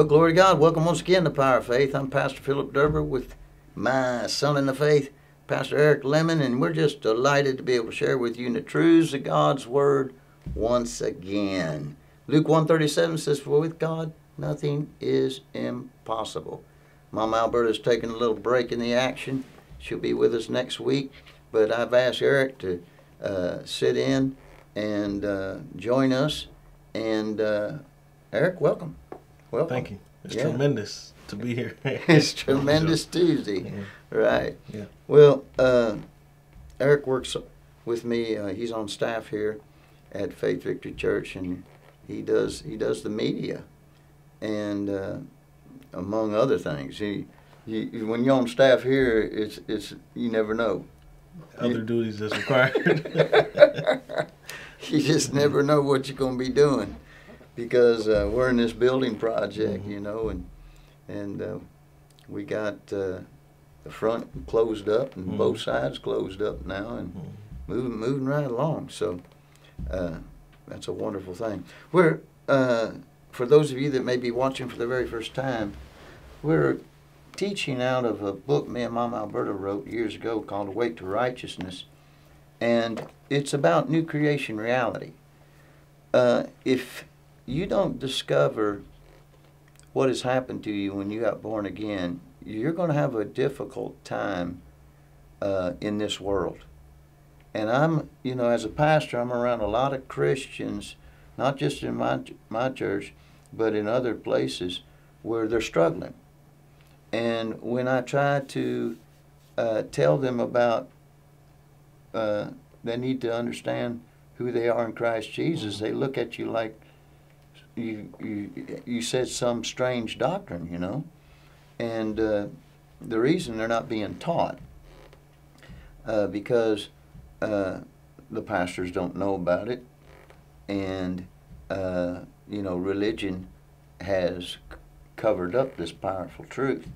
Well, glory to God. Welcome once again to Power of Faith. I'm Pastor Philip Derber with my son in the faith, Pastor Eric Lemon, and we're just delighted to be able to share with you the truths of God's Word once again. Luke 137 says, For with God nothing is impossible. Mom Alberta's taking a little break in the action. She'll be with us next week, but I've asked Eric to uh, sit in and uh, join us. And uh, Eric, welcome. Welcome. Thank you. It's Yeah. tremendous to be here. it's tremendous Tuesday, Yeah. right? Yeah. Well, uh, Eric works with me. Uh, he's on staff here at Faith Victory Church, and he does he does the media, and uh, among other things, he. You, when you're on staff here, it's it's you never know. Other duties that's required. you just never know what you're going to be doing because uh, we're in this building project, Mhm. you know, and and uh, we got uh, the front closed up and Mhm. both sides closed up now, and Mhm. moving moving right along. So uh, that's a wonderful thing. We're uh, for those of you that may be watching for the very first time, we're teaching out of a book me and Mama Alberta wrote years ago called Awake to Righteousness, and it's about new creation reality. Uh, if you don't discover what has happened to you when you got born again, you're going to have a difficult time uh, in this world. And I'm, you know, as a pastor, I'm around a lot of Christians, not just in my my church, but in other places where they're struggling. And when I try to uh, tell them about, uh, they need to understand who they are in Christ Jesus, they look at you like you you you said some strange doctrine, you know. And uh, the reason they're not being taught uh, because uh, the pastors don't know about it, and uh, you know religion has c- covered up this powerful truth.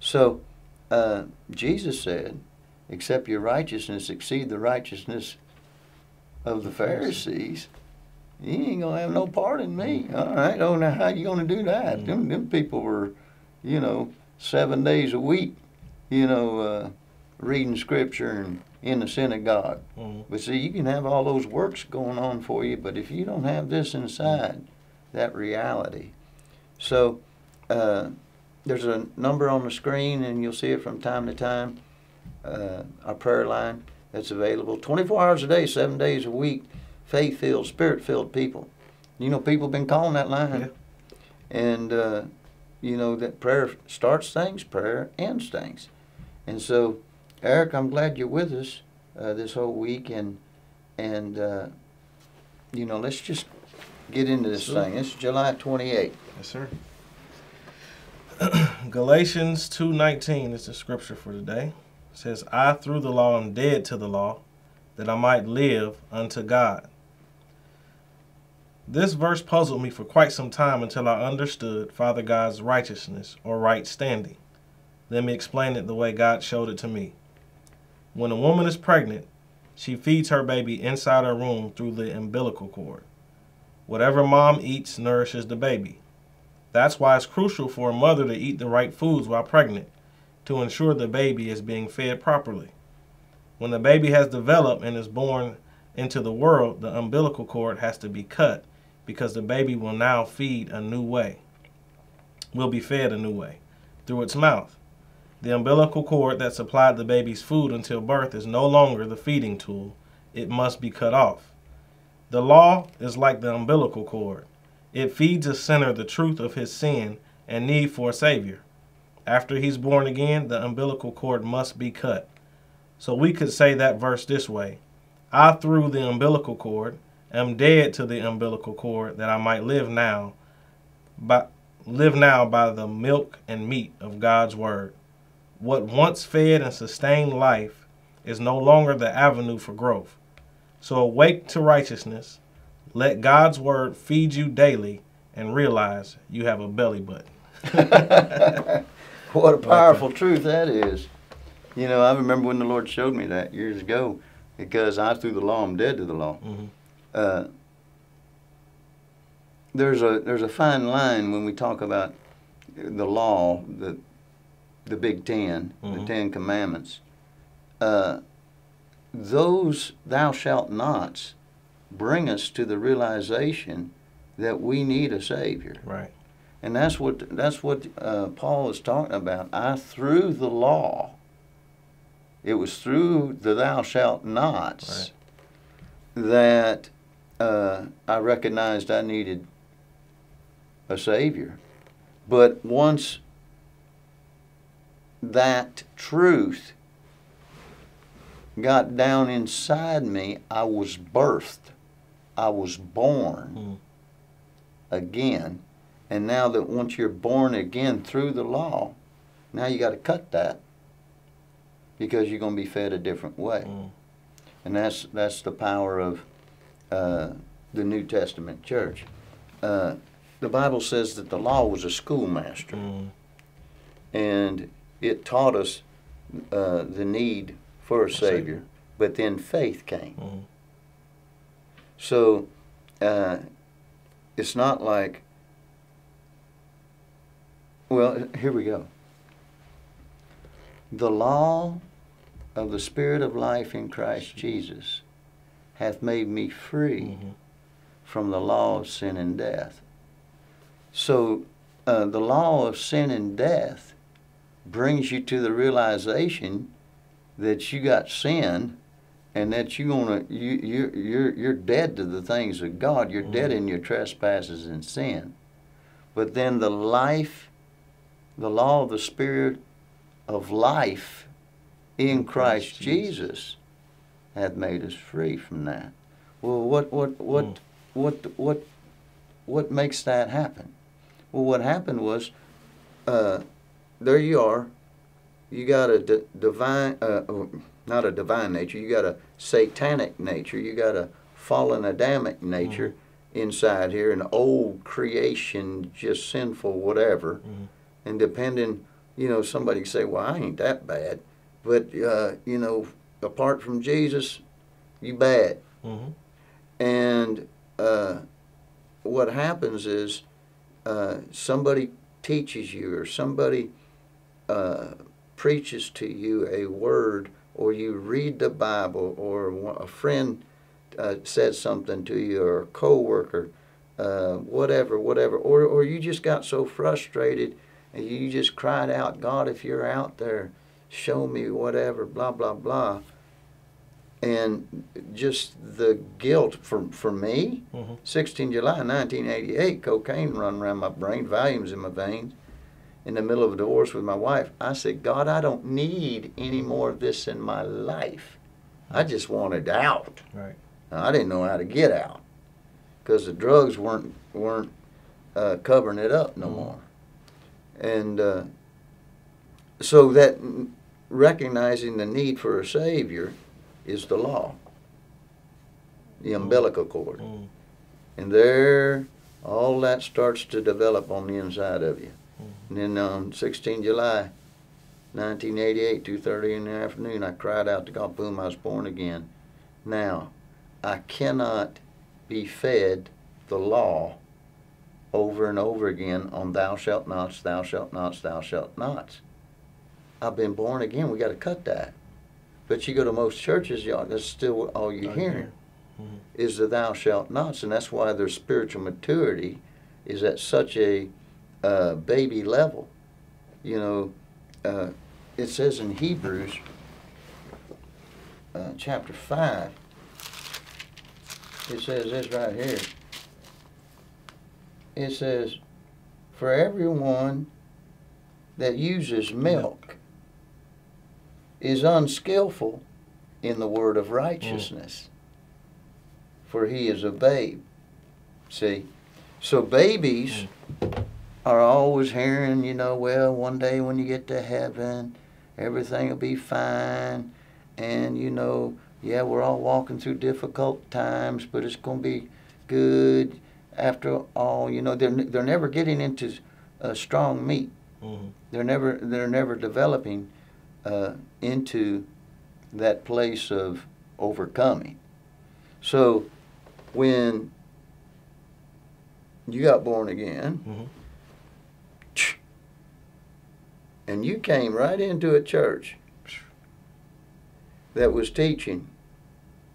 So uh, Jesus said, "Except your righteousness exceed the righteousness of the Pharisees, you ain't gonna have no part in me." All right. Oh, now how you gonna do that? Them them people were, you know, seven days a week, you know, uh, reading scripture and in the synagogue. Mhm. But see, you can have all those works going on for you, but if you don't have this inside, that reality. So, uh, there's a number on the screen, and you'll see it from time to time. Uh, our prayer line that's available 24 hours a day, seven days a week. Faith filled, spirit filled people. You know, people have been calling that line. Yeah. And, uh, you know, that prayer starts things, prayer ends things. And so, Eric, I'm glad you're with us uh, this whole week, and and uh, you know, let's just get into this Sure. thing. It's July 28th. Yes, sir. Galatians 2:19 is the scripture for today. It says, "I through the law am dead to the law, that I might live unto God." This verse puzzled me for quite some time until I understood Father God's righteousness or right standing. Let me explain it the way God showed it to me. When a woman is pregnant, she feeds her baby inside her womb through the umbilical cord. Whatever mom eats nourishes the baby. That's why it's crucial for a mother to eat the right foods while pregnant to ensure the baby is being fed properly. When the baby has developed and is born into the world, the umbilical cord has to be cut because the baby will now feed a new way, will be fed a new way, through its mouth. The umbilical cord that supplied the baby's food until birth is no longer the feeding tool, it must be cut off. The law is like the umbilical cord. It feeds a sinner the truth of his sin and need for a Savior. After he's born again, the umbilical cord must be cut. So we could say that verse this way I, through the umbilical cord, am dead to the umbilical cord that I might live now, by, live now by the milk and meat of God's Word. What once fed and sustained life is no longer the avenue for growth. So awake to righteousness, let God's Word feed you daily, and realize you have a belly button. what a powerful truth that is. You know, I remember when the Lord showed me that years ago, because I through the law I'm dead to the law. Mhm. Uh, there's a there's a fine line when we talk about the law, the the Big 10 the Mhm. Ten Commandments, uh, those thou shalt nots bring us to the realization that we need a Savior. Right. And that's what that's what uh, Paul is talking about. I through the law. It was through the thou shalt nots that uh, I recognized I needed a savior. But once that truth got down inside me, I was birthed. I was born Mm. again. And now that once you're born again through the law, now you got to cut that because you're going to be fed a different way. Mm. And that's that's the power of uh, the New Testament church. Uh, the Bible says that the law was a schoolmaster, Mm. and it taught us uh, the need for a Savior. Savior. But then faith came. Mm. So uh, it's not like, well, here we go. The law of the Spirit of life in Christ Jesus hath made me free Mhm. from the law of sin and death. So uh, the law of sin and death brings you to the realization that you got sin and that you're gonna you you you're you're dead to the things of God. You're dead in your trespasses and sin. But then the life, the law of the Spirit of life in Christ Christ Jesus. Jesus hath made us free from that. Well, what what what Mm. what what what makes that happen? Well, what happened was, uh, there you are. You got a d- divine, uh, not a divine nature. You got a satanic nature. You got a fallen Adamic nature inside here, an old creation, just sinful, whatever. Mhm. And depending, you know, somebody say, "Well, I ain't that bad," but uh, you know, apart from Jesus, you bad. Mhm. And uh, what happens is uh, somebody teaches you or somebody uh, preaches to you a word or you read the Bible or a friend uh, said something to you or a coworker, uh, whatever, whatever, or, or you just got so frustrated and you just cried out, God, if you're out there, show me whatever, blah, blah, blah and just the guilt for for me. Mhm. 16 July 1988, cocaine run around my brain, volumes in my veins. In the middle of a divorce with my wife, I said, God, I don't need any more of this in my life. I just wanted out. Right. Now, I didn't know how to get out because the drugs weren't weren't uh, covering it up no Mhm. more. And uh, so that recognizing the need for a savior is the law, the umbilical cord, Mm. and there all that starts to develop on the inside of you. Mhm. And then on 16 July 1988, 2:30 in the afternoon, I cried out to God, "Boom! I was born again." Now, I cannot be fed the law over and over again on "Thou shalt nots, Thou shalt nots, Thou shalt nots." I've been born again. We got to cut that. But you go to most churches, y'all, that's still all you're you hearing hear. Mhm. is the thou shalt nots, and that's why their spiritual maturity is at such a uh, baby level. You know, uh, it says in Hebrews uh, chapter 5, it says this right here. It says, For everyone that uses milk is unskillful in the word of righteousness for he is a babe. See? So babies are always hearing, you know, well, one day when you get to heaven, everything will be fine. And, you know, yeah, we're all walking through difficult times, but it's going to be good after all. You know, they're, they're never getting into uh, strong meat. Mhm. They're never, they're never developing uh, into that place of overcoming. So when you got born again, Mhm. and you came right into a church that was teaching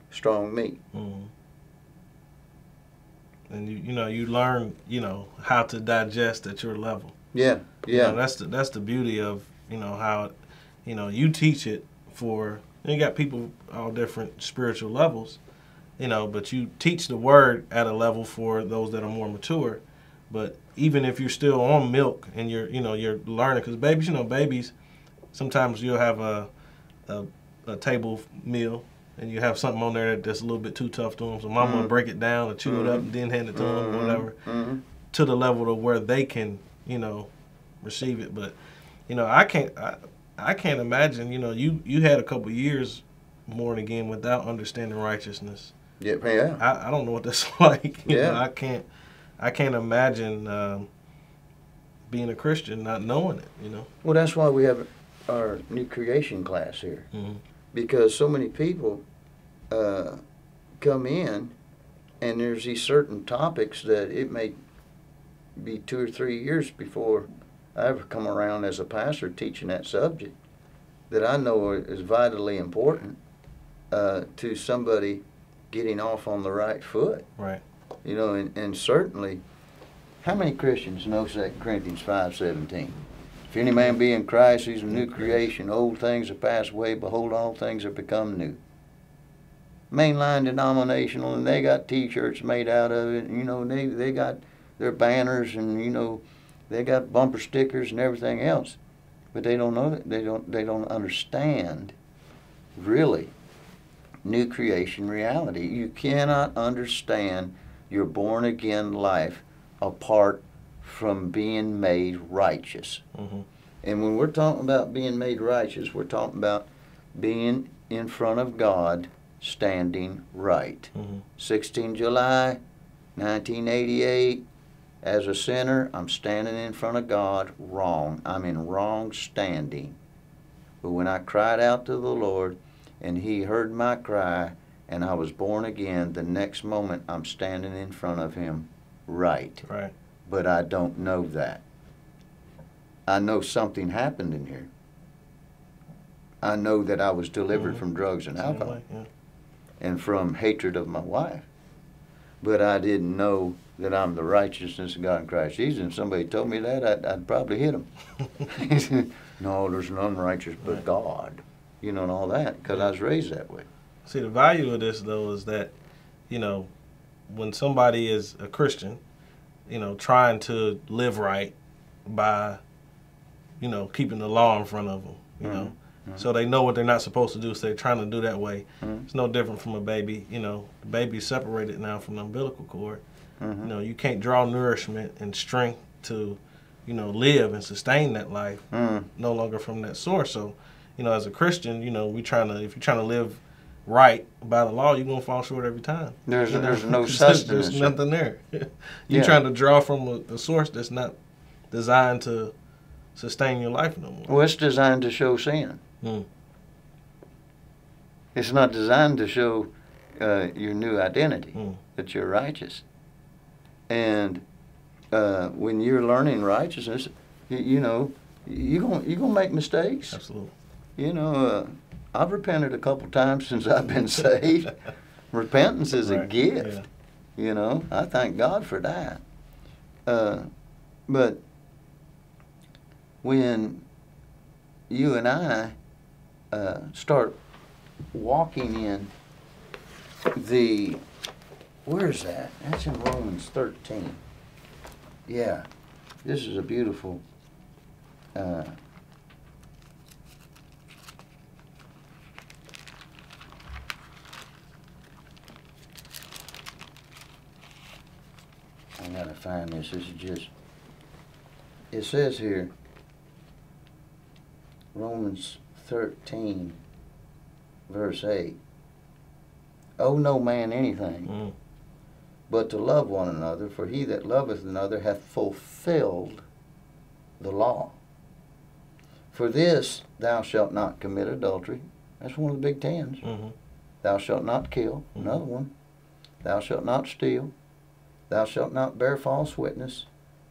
strong meat. Mhm. And you you know you learn you know how to digest at your level. Yeah, You yeah, know, that's the that's the beauty of you know how you know you teach it for you got people all different spiritual levels, you know, but you teach the word at a level for those that are more mature. But even if you're still on milk and you're you know you're learning because babies you know babies sometimes you'll have a a, a table meal and you have something on there that's a little bit too tough to them so mama will Mhm. break it down and chew it up and then hand it to them or whatever mhm. to the level to where they can, you know, receive it. But, you know, I can't, I, I can't imagine. You know, you you had a couple years more born again without understanding righteousness. Yeah, yeah. I, I don't know what that's like. You know, Yeah. I can't, I can't imagine um, being a Christian not knowing it. You know. Well, that's why we have our new creation class here. Mm-hmm. because so many people uh, come in and there's these certain topics that it may be two or three years before I ever come around as a pastor teaching that subject that I know is vitally important uh, to somebody getting off on the right foot. Right. You know, and, and certainly, how many Christians know 2 Corinthians 5.17? If any man be in Christ, he's a new creation. Old things are passed away. Behold, all things are become new. Mainline denominational, and they got T-shirts made out of it. You know, they they got their banners, and you know, they got bumper stickers and everything else. But they don't know that they don't they don't understand really new creation reality. You cannot understand your born again life apart from being made righteous. Mm-hmm. And when we're talking about being made righteous, we're talking about being in front of God standing right. Mm-hmm. 16 July 1988, as a sinner, I'm standing in front of God wrong. I'm in wrong standing. But when I cried out to the Lord and He heard my cry and I was born again, the next moment I'm standing in front of Him right. Right. But I don't know that. I know something happened in here. I know that I was delivered Mhm. from drugs and alcohol way, yeah. and from hatred of my wife. But I didn't know that I'm the righteousness of God in Christ Jesus. If somebody told me that, I'd, I'd probably hit them. no, there's none righteous but Right. God. You know, and all that, because I was raised that way. See, the value of this though is that, you know, when somebody is a Christian, you know, trying to live right by, you know, keeping the law in front of them, you mm-hmm. know, So they know what they're not supposed to do, so they're trying to do that way. Mhm. It's no different from a baby, you know, the baby's separated now from the umbilical cord. Mhm. You know, you can't draw nourishment and strength to, you know, live and sustain that life Mm. no longer from that source. So, you know, as a Christian, you know, we trying to if you're trying to live right by the law, you're gonna fall short every time. There's, You know, there's no sustenance. There's nothing there. you're Yeah. trying to draw from a, a source that's not designed to sustain your life no more. Well, it's designed to show sin. Mm. It's not designed to show uh, your new identity, Mm. that you're righteous. And uh, when you're learning righteousness, you, you know, you're going you gonna make mistakes. Absolutely. You know, uh, I've repented a couple times since I've been saved. Repentance is a Right, gift. You know, I thank God for that. Uh, but when you and I uh, start walking in the, where's that? That's in Romans 13. Yeah, this is a beautiful. Uh, I gotta find this. This is just. It says here, Romans 13, verse 8. Owe no man anything Mm. but to love one another, for he that loveth another hath fulfilled the law. For this, thou shalt not commit adultery. That's one of the big tens. hmm Thou shalt not kill. Mhm. Another one. Thou shalt not steal. Thou shalt not bear false witness.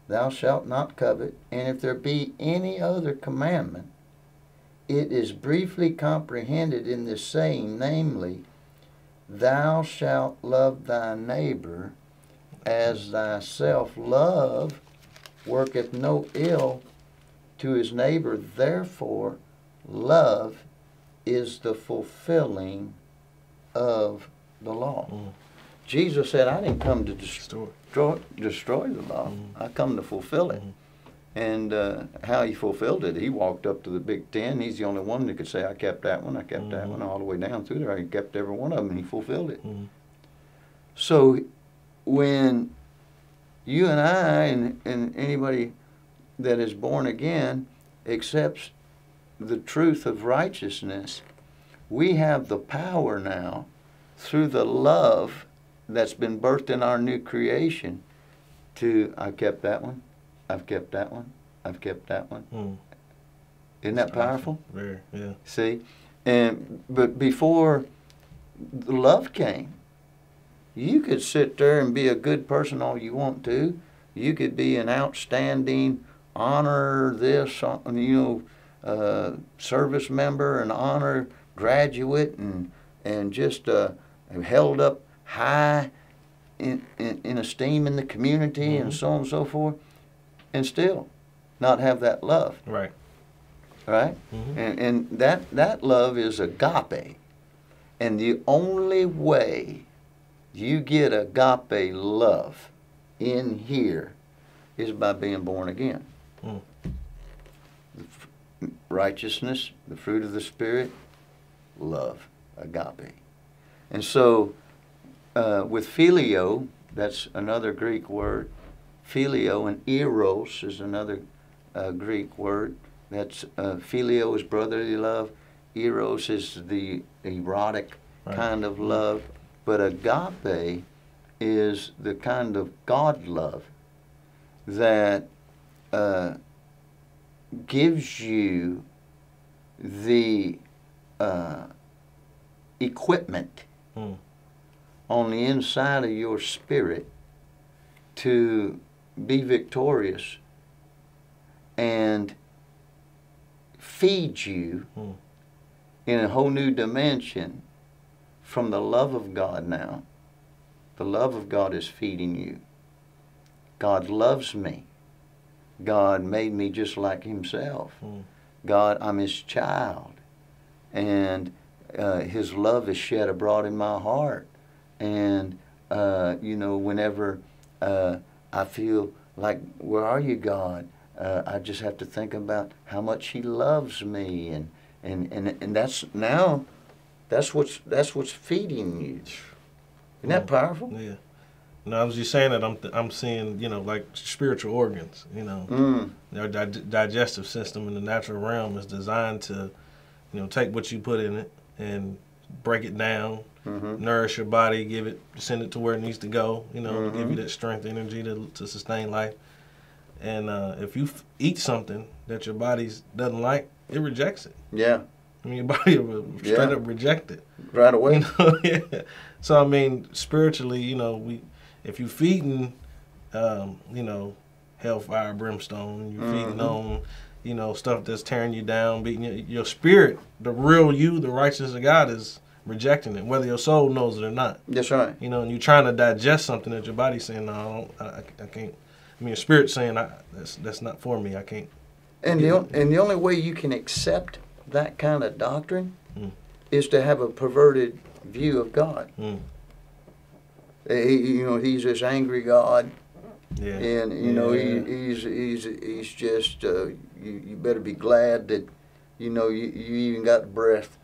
thou shalt not covet, and if there be any other commandment, it is briefly comprehended in this saying, namely, Thou shalt love thy neighbor as thyself. Love worketh no ill to his neighbor. Therefore, love is the fulfilling of the law. Mm. Jesus said, I didn't come to destroy, destroy the law. Mhm. I come to fulfill it. Mhm. And uh, how he fulfilled it, he walked up to the Big Ten. He's the only one that could say, I kept that one, I kept that Mhm. one, all the way down through there. I kept every one of them, and he fulfilled it. Mhm. So when you and I and, and anybody that is born again accepts the truth of righteousness, we have the power now through the love that's been birthed in our new creation to I kept that one, I've kept that one, I've kept that one. Mm. Isn't that powerful? Very, yeah. See? And but before the love came, you could sit there and be a good person all you want to. You could be an outstanding honor this, uh, you know, uh, service member, an honor graduate, and and just uh, held up high in, in, in esteem in the community, and Mhm. so on and so forth, and still not have that love, Right. right? Mhm. And, and that, that love is agape. And the only way you get agape love in here is by being born again. Mm. Righteousness, the fruit of the Spirit, love, agape. And so uh, with phileo, that's another Greek word. Phileo and eros is another uh, Greek word. That's uh, phileo is brotherly love. Eros is the erotic Right. kind of love. But agape is the kind of God love that uh, gives you the uh, equipment Mm. on the inside of your spirit to be victorious and feed you Mm. in a whole new dimension from the love of God now. The love of God is feeding you. God loves me. God made me just like Himself. Mm. God, I'm His child. And uh, His love is shed abroad in my heart. And, uh, you know, whenever uh, I feel like, where are you, God? Uh, I just have to think about how much He loves me. And, and, and, and that's now, that's what's, that's what's feeding you. Isn't that powerful? Yeah. Now, as you're saying that, I'm th- I'm seeing you know like spiritual organs. You know, Mm. our di- digestive system in the natural realm is designed to, you know, take what you put in it and break it down, hmm nourish your body, give it, send it to where it needs to go. You know, give Mhm. you that strength, energy to to sustain life. And uh, if you f- eat something that your body doesn't like, it rejects it. Yeah, I mean, your body will straight Yeah. up reject it. right away. You know, yeah. So I mean, spiritually, you know, we if you feeding, um, you know, hellfire, brimstone, you're feeding Mhm. on, you know, stuff that's tearing you down, beating your, your spirit, the real you, the righteousness of God is rejecting it, whether your soul knows it or not. That's right. You know, and you're trying to digest something that your body's saying, no, I, don't, I, I can't. I mean, your spirit's saying, I, that's that's not for me. I can't. And the, on- and the only way you can accept that kind of doctrine Mm. is to have a perverted view of God. Mm. He, you know, he's this angry God, Yeah. and you know Yeah. he, he's he's he's just uh, you, you better be glad that you know you, you even got breath,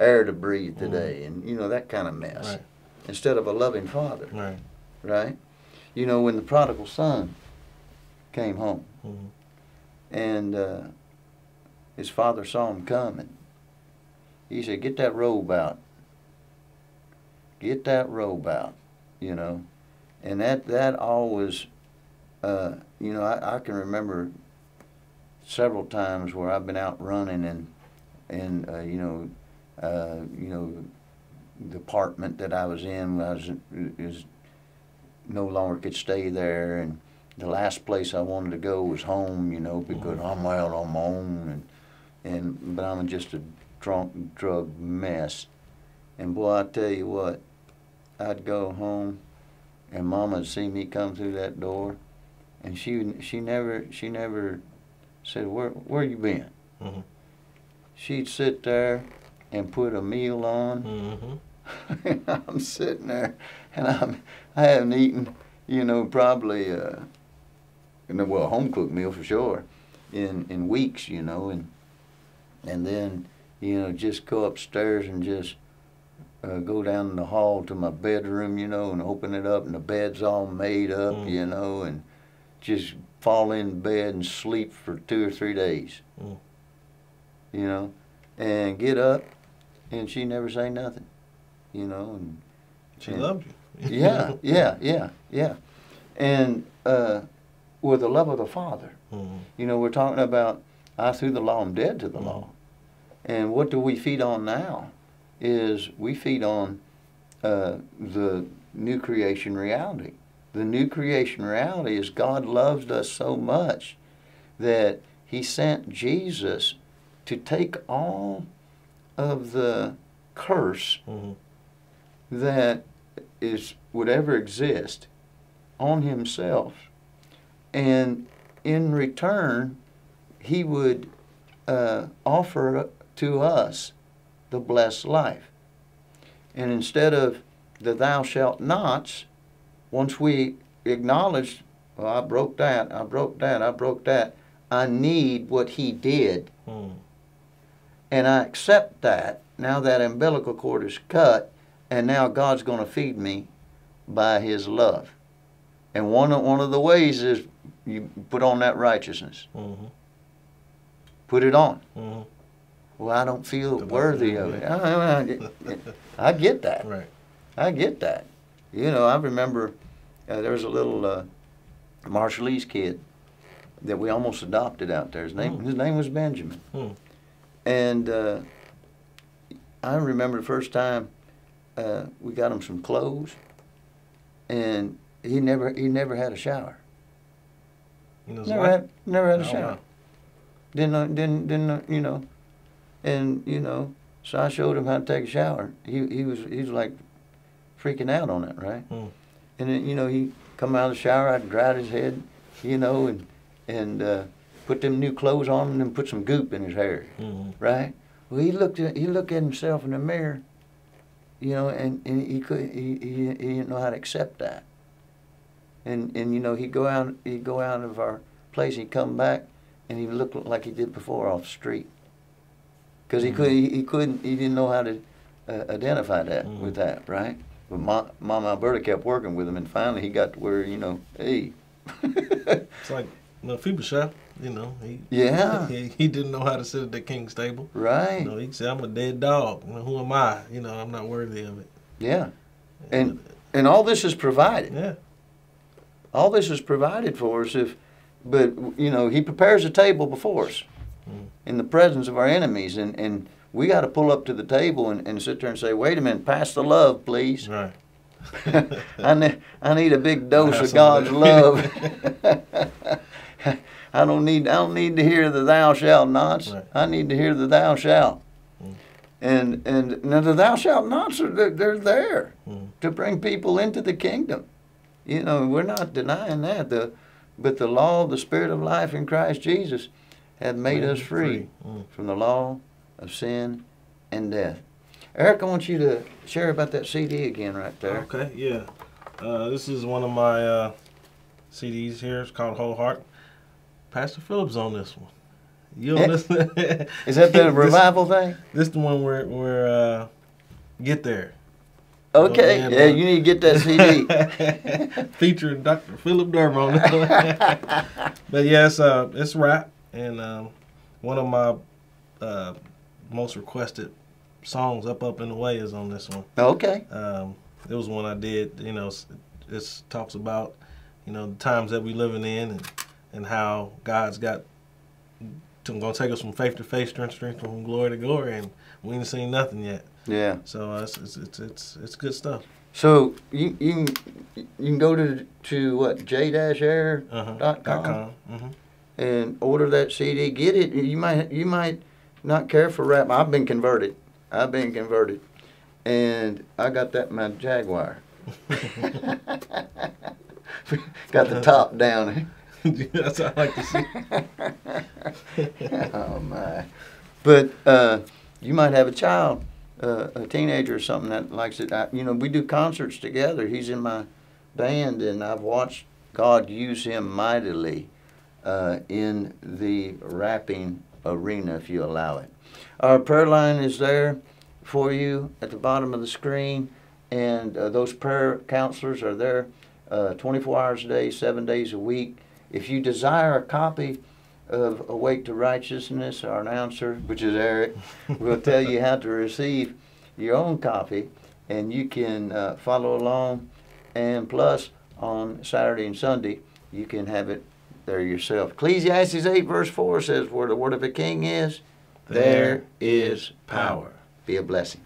air to breathe today, and you know that kind of mess. Right. Instead of a loving Father, Right. right? You know when the prodigal son came home. hmm and uh, his father saw him coming. He said, "Get that robe out. Get that robe out." You know, and that that always, uh, you know, I, I can remember several times where I've been out running and and uh, you know, uh, you know, the apartment that I was in I was is no longer could stay there and the last place I wanted to go was home, you know, because I'm out on my own, and and but I'm just a drunk drug mess. And boy, I tell you what, I'd go home, and Mama'd see me come through that door, and she she never she never said where where you been. Mhm. She'd sit there and put a meal on. Mm-hmm. I'm sitting there, and I'm I haven't eaten, you know, probably uh, well, a home cooked meal for sure, in in weeks, you know, and and then you know just go upstairs and just uh, go down in the hall to my bedroom, you know, and open it up, and the bed's all made up, Mm. you know, and just fall in bed and sleep for two or three days, Mm. you know, and get up, and she never say nothing, you know, and She Yeah. loved you. yeah, yeah, yeah, yeah. And uh, with the love of the Father, Mhm. you know, we're talking about I through the law I'm dead to the law. And what do we feed on now? Is we feed on uh, the new creation reality. The new creation reality is God loved us so much that He sent Jesus to take all of the curse Mhm. that is would ever exist on himself and in return he would uh, offer to us the blessed life and instead of the thou shalt nots once we acknowledge well i broke that i broke that i broke that i need what he did Mhm. And I accept that. Now that umbilical cord is cut, and now God's going to feed me by His love. And one of, one of the ways is you put on that righteousness. Mhm. Put it on. Mhm. Well, I don't feel Don't- worthy of it. I, I- I get that. Right. I get that. You know, I remember uh, there was a little uh, Marshallese kid that we almost adopted out there. His name, Hmm. his name was Benjamin. Hmm. And uh, I remember the first time uh, we got him some clothes, and he never he never had a shower. You Never wife- had never had a shower. Didn't didn't didn't you know, and you know. So I showed him how to take a shower. He he was he was like freaking out on it, right? Hmm. And then you know he come out of the shower, I'd dried his head, you know, and and uh, put them new clothes on him and put some goop in his hair. Mhm. right? Well, he looked at he looked at himself in the mirror, you know, and, and he could he, he he didn't know how to accept that. And and you know he'd go out he'd go out of our place and he'd come back and he looked like he did before off the street. Because he Mhm. could he, he couldn't he didn't know how to uh, identify that Mhm. with that right. But Ma, Mama Alberta kept working with him, and finally he got to where you know, hey. It's like Mephibosheth, you know. He, Yeah. he, he didn't know how to sit at the king's table. right. You know, he said, I'm a dead dog. You know, who am I? You know, I'm not worthy of it. Yeah. And and all this is provided. yeah. all this is provided for us if but you know he prepares a table before us Mm. in the presence of our enemies and and we got to pull up to the table and, and sit there and say wait a minute pass the love please Right. I, ne- I need a big dose of God's love I don't need I don't need to hear the thou shalt nots Right. I need to hear the thou shalt Mm. and and now the thou shalt nots are they're, they're there Mm. to bring people into the kingdom. You know, we're not denying that. The, but the law of the Spirit of life in Christ Jesus had made us free Mm. from the law of sin and death. Eric, I want you to share about that CD again right there. Okay, yeah. Uh, this is one of my uh, CDs here. It's called Whole Heart. Pastor Phillips on this one. You on Eh, this? Is that the This- revival thing? This the one where where uh, get there. Okay, yeah, you need to get that CD. Featuring Dr. Philip Derber on this one. but yeah, it's uh, it's rap and um, one of my uh, most requested songs, "Up Up and Away," is on this one. okay, Um, it was one I did. You know, it's talks about you know the times that we living in and and how God's got to, gonna take us from faith to faith, strength to strength, from glory to glory, and we ain't seen nothing yet. yeah. So uh, it's, it's it's it's it's good stuff. So you you can, you can go to to what j air Uh-huh. dot com com. hmm and order that CD. Get it. You might you might not care for rap. I've been converted. I've been converted, and I got that in my Jaguar. got the top down. That's what I like to see. oh my! But uh, you might have a child, uh, a teenager or something that likes it. I, you know, we do concerts together. He's in my band, and I've watched God use him mightily uh, in the rapping arena, if you allow it. Our prayer line is there for you at the bottom of the screen, and uh, those prayer counselors are there uh, 24 hours a day, seven days a week. If you desire a copy of Awake to Righteousness, our announcer, which is Eric, will tell you how to receive your own copy, and you can uh, follow along. And plus, on Saturday and Sunday, you can have it there yourself. Ecclesiastes 8, verse 4 says, Where the word of a king is, there is power. Be a blessing.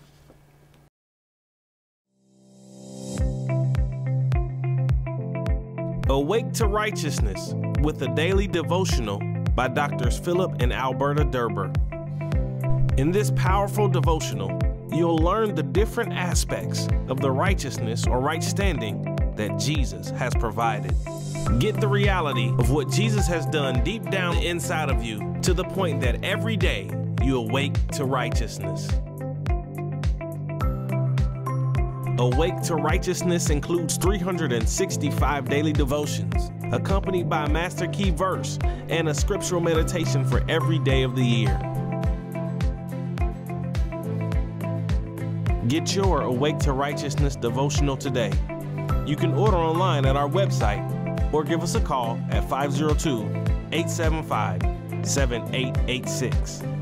Awake to Righteousness with a daily devotional by Doctors Philip and Alberta Derber. In this powerful devotional, you'll learn the different aspects of the righteousness or right standing that Jesus has provided. Get the reality of what Jesus has done deep down inside of you to the point that every day you awake to righteousness. Awake to Righteousness includes 365 daily devotions, accompanied by a master key verse and a scriptural meditation for every day of the year. Get your Awake to Righteousness devotional today. You can order online at our website or give us a call at 502 875 7886.